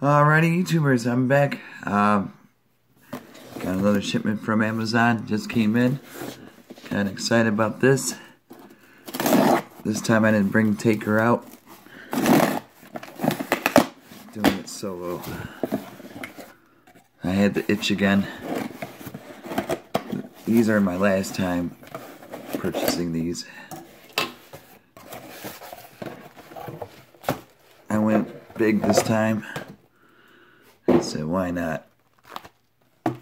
Alrighty, YouTubers, I'm back. Um, got another shipment from Amazon, just came in. Kind of excited about this. This time I didn't bring Taker out. Doing it solo. I had the itch again. These are my last time purchasing these. I went big this time. Why not?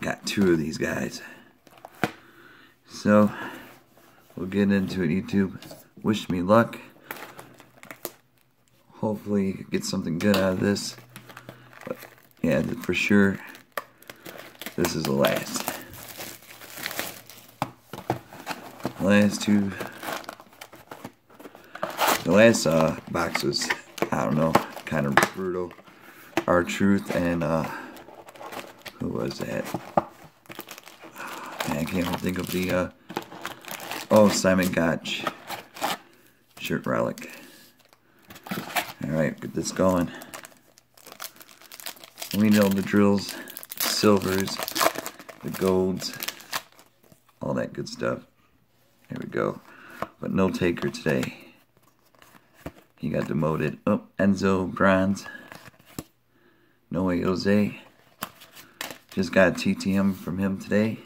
Got two of these guys. So, we'll get into it, YouTube. Wish me luck. Hopefully, get something good out of this. But, yeah, for sure, this is the last. Last two. The last uh, box was, I don't know, kind of brutal. R-Truth and uh, who was that? Man, I can't even think of the uh, oh Simon Gotch shirt relic. All right, get this going. We know the drills, silvers, the golds, all that good stuff. There we go. But no taker today. He got demoted. Oh, Enzo bronze. No way, Jose. Just got a TTM from him today.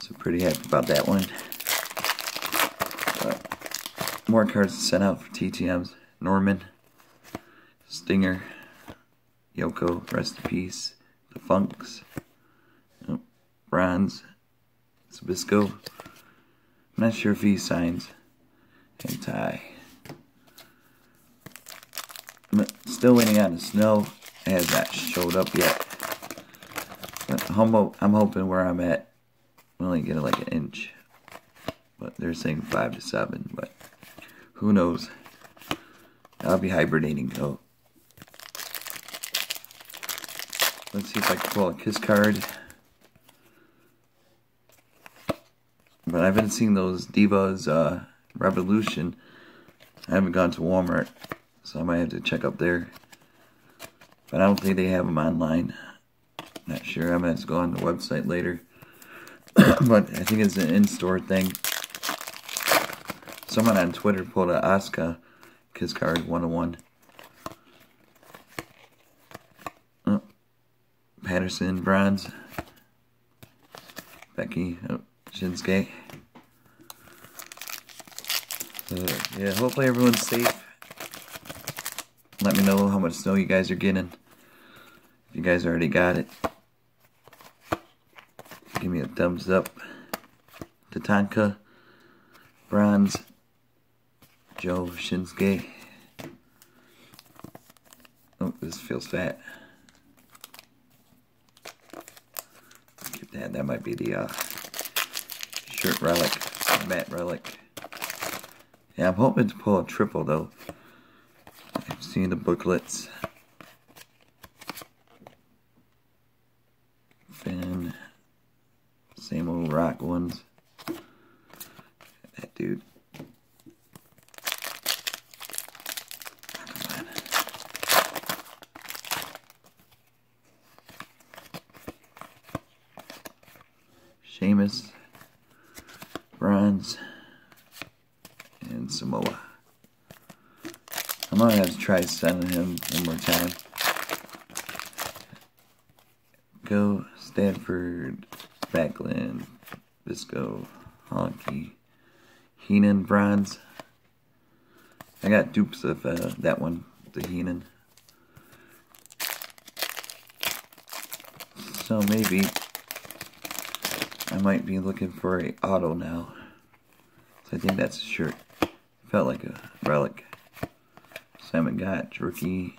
So pretty happy about that one. But more cards sent out for TTMs. Norman. Stinger. Yoko, rest in peace. The Funks. Bronze. Sabisco. I'm not sure if he signs. And Tye. Still waiting on the snow has not showed up yet. I'm, I'm hoping where I'm at, I'm only get like an inch. But they're saying 5 to 7, but who knows. I'll be hibernating though. Let's see if I can pull a kiss card. But I haven't seen those Divas uh, Revolution. I haven't gone to Walmart, so I might have to check up there. But I don't think they have them online. Not sure. I'm going to go on the website later. but I think it's an in-store thing. Someone on Twitter pulled a Asuka Kiss Card 101. Oh, Patterson, Bronze. Becky, oh, Shinsuke. Uh, yeah, hopefully everyone's safe. Let me know how much snow you guys are getting. If you guys already got it, give me a thumbs up. Tatanka, Bronze, Joe Shinsuke. Oh, this feels fat. Get that. That might be the uh, shirt relic, mat relic. Yeah, I'm hoping to pull a triple though. I've seen the booklets. Same old rock ones. That dude. Sheamus, Bronze, and Samoa. I'm gonna have to try sending him one more time. Go Stanford, Backlund, Visco, Honky, Heenan, Bronze. I got dupes of uh, that one, the Heenan. So maybe I might be looking for a auto now. So I think that's a shirt. Felt like a relic. Simon Gotch, rookie.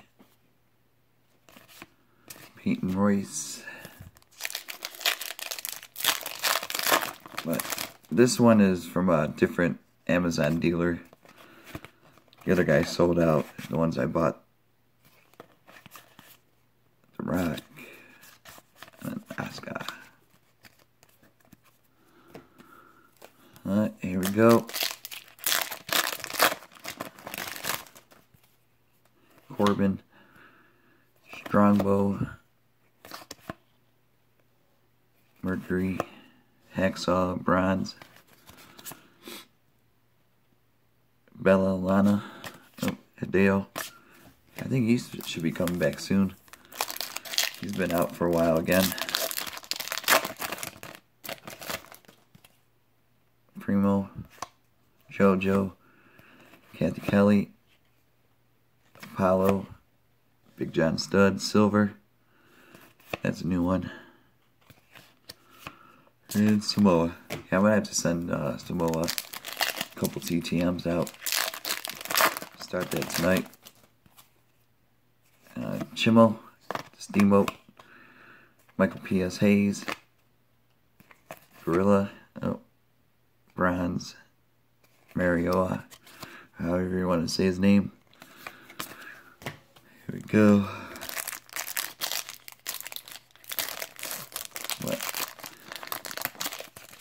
Peyton Royce. But this one is from a different Amazon dealer. The other guy sold out. The ones I bought. The Rock. And Asuka. Alright, here we go. Corbin. Strongbow, Mercury, Hacksaw, Bronze, Bella Lana, oh, Hideo. I think he should be coming back soon. He's been out for a while again. Primo, JoJo, Cathy Kelley, Apollo, Big John Studd, Silver. That's a new one. And Samoa. Yeah, I'm gonna have to send uh, Samoa a couple TTMs out. Start that tonight. Uh, Chimo, Steamboat, Michael P.S. Hayes, Gorilla, oh, Bronze, Marioa, however you want to say his name. Here we go.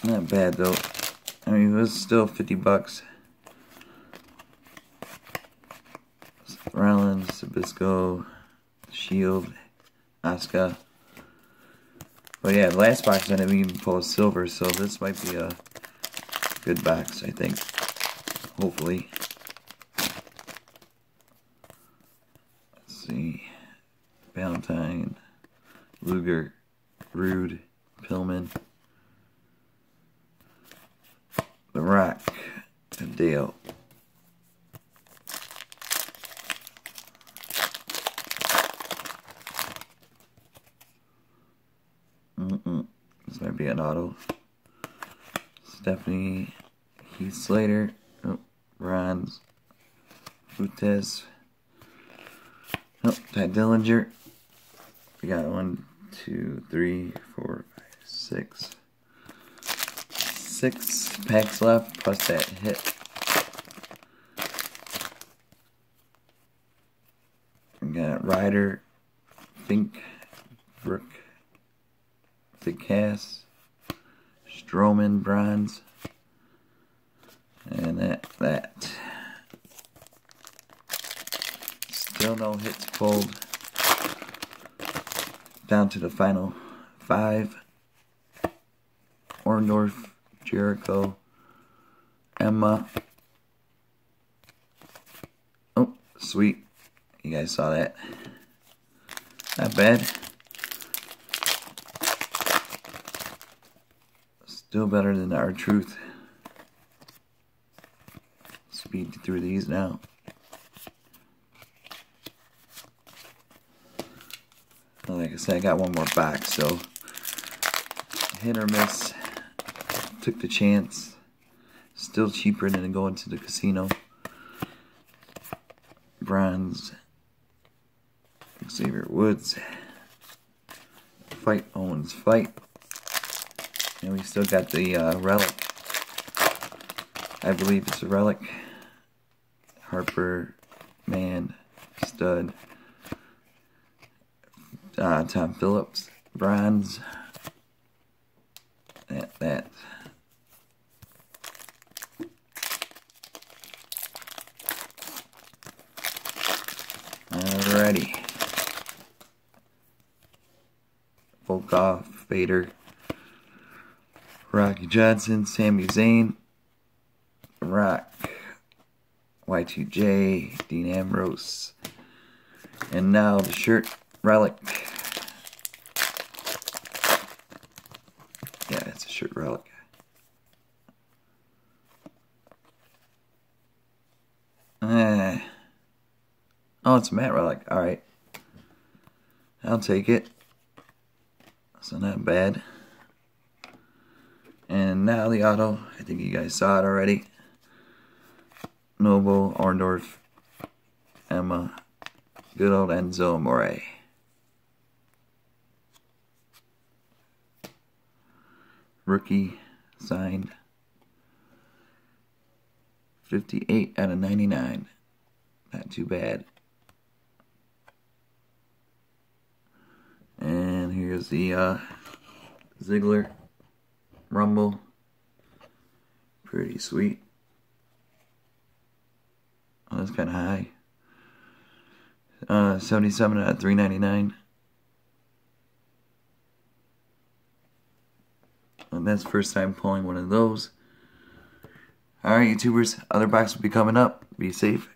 Not bad though. I mean, it was still 50 bucks. Rollins, Sabisco, Shield, Asuka. But yeah, the last box I didn't even pull a silver, so this might be a good box, I think. Hopefully. Let's see. Valentine, Luger, Rude, Pillman, The rack Dale. Mm. This might be an auto. Stephanie, Heath Slater, oh, Bronze, Futes, oh, Tye Dillinger. We got one, two, three, four, five, six, six packs left plus that hit. We got Ryder, Fink, Brook, Big Cass, Strowman, Bronze, and that, that. Still no hits pulled. Down to the final five. Orndorff, Jericho, Emma. Oh, sweet. You guys saw that. Not bad. Still better than R-Truth. Speed through these now. Like I said, I got one more back, so hit or miss. Took the chance. Still cheaper than going to the casino. Bronze. Xavier Woods. Fight Owens Fight. And we still got the uh, relic. I believe it's a relic. Harper, Man, Stud, uh, Tom Phillips, Bronze, that, that. Alrighty. Volkoff, Vader. Rocky Johnson, Sami Zayn, Rock, Y2J, Dean Ambrose, and now the shirt relic. Yeah, it's a shirt relic. Oh, it's a mat relic. Alright. I'll take it. So not bad. And now the auto, I think you guys saw it already. Noble, Orndorff, Emma, good old Enzo Amore. Rookie, signed. 58 out of 99. Not too bad. And here's the uh, Ziggler Rumble. Pretty sweet. Oh, that's kind of high. Uh, 77 out of 399. And that's first time pulling one of those. Alright, YouTubers, other box will be coming up. Be safe.